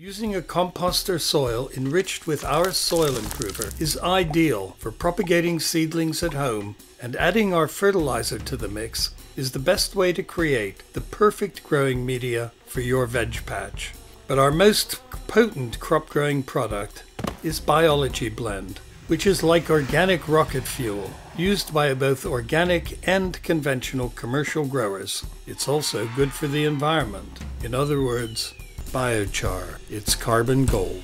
Using a composter soil enriched with our soil improver is ideal for propagating seedlings at home, and adding our fertilizer to the mix is the best way to create the perfect growing media for your veg patch. But our most potent crop growing product is Biology Blend, which is like organic rocket fuel used by both organic and conventional commercial growers. It's also good for the environment. In other words, biochar. It's carbon gold.